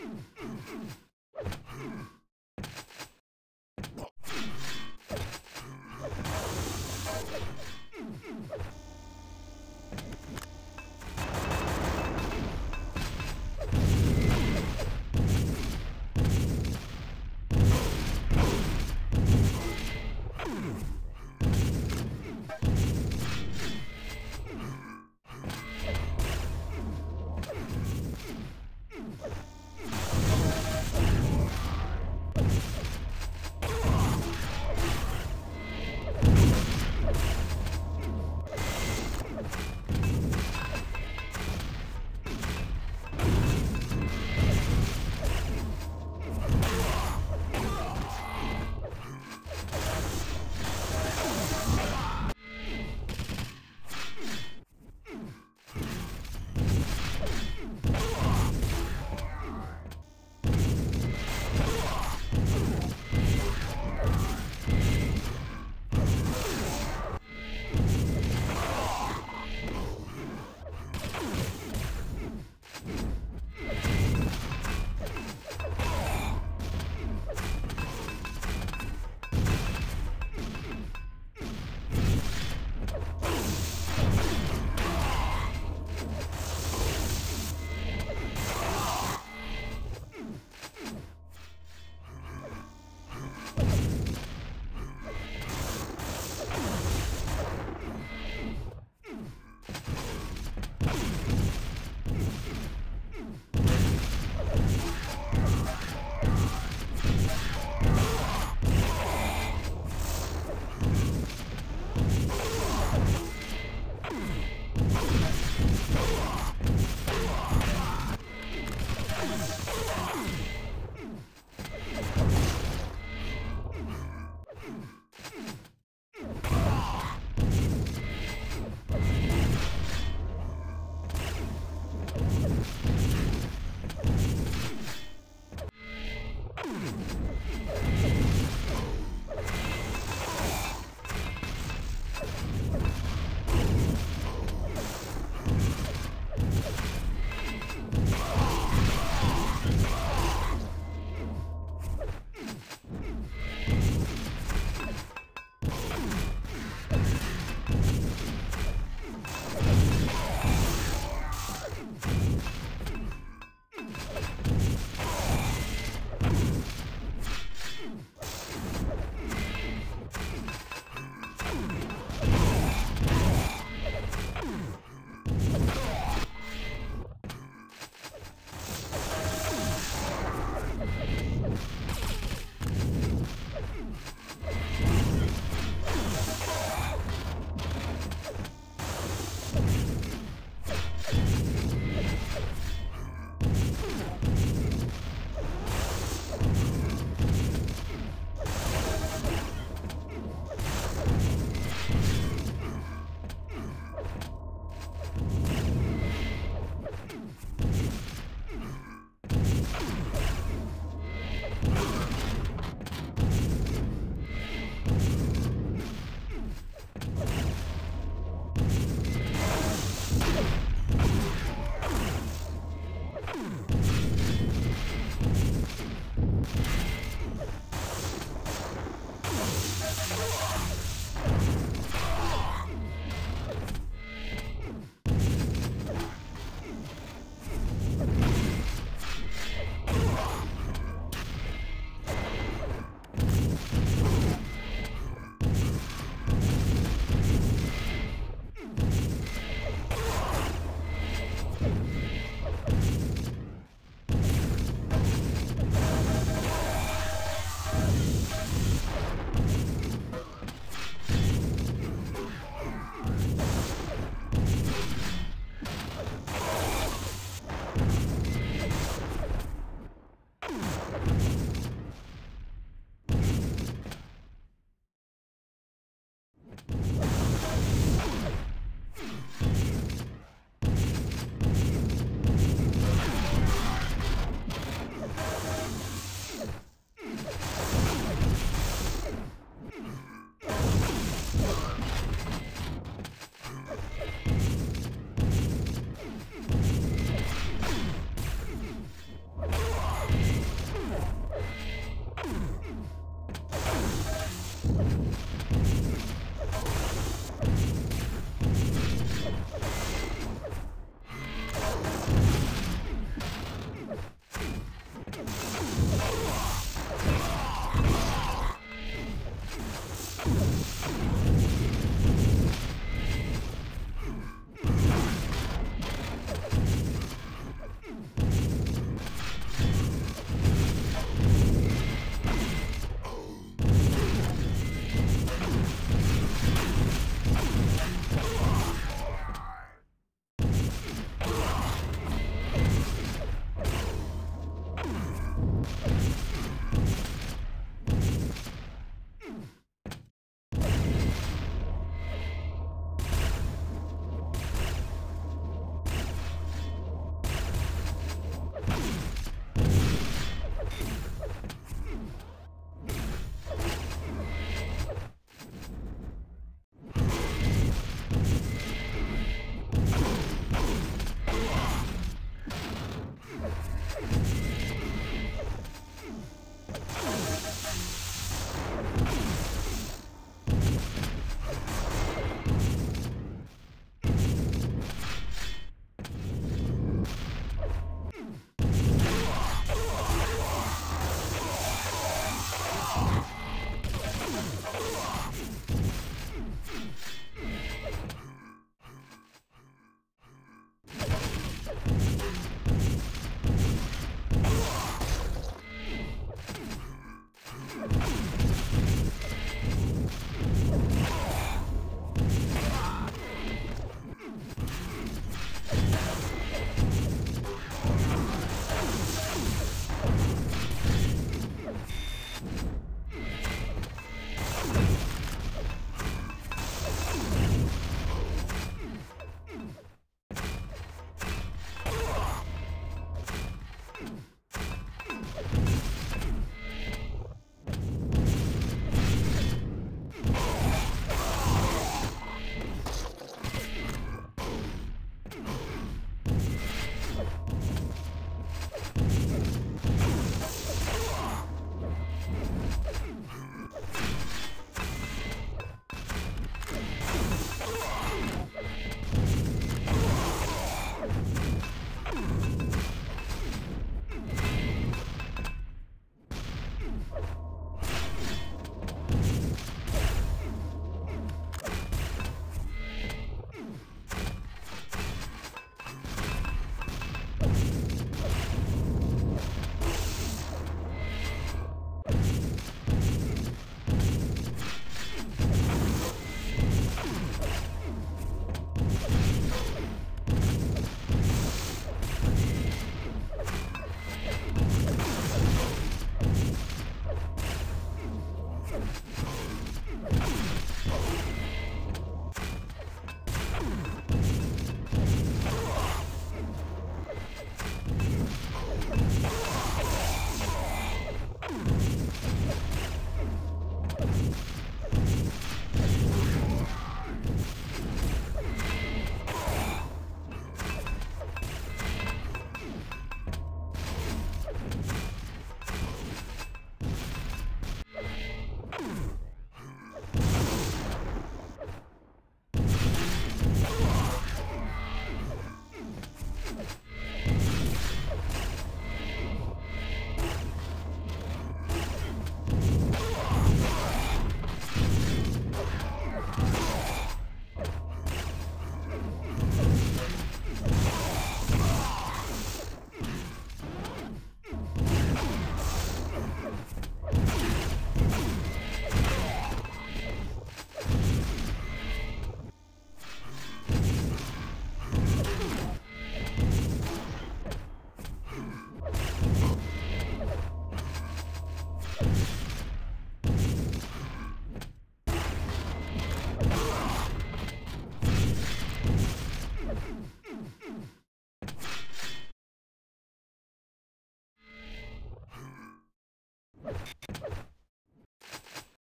Mm-hmm.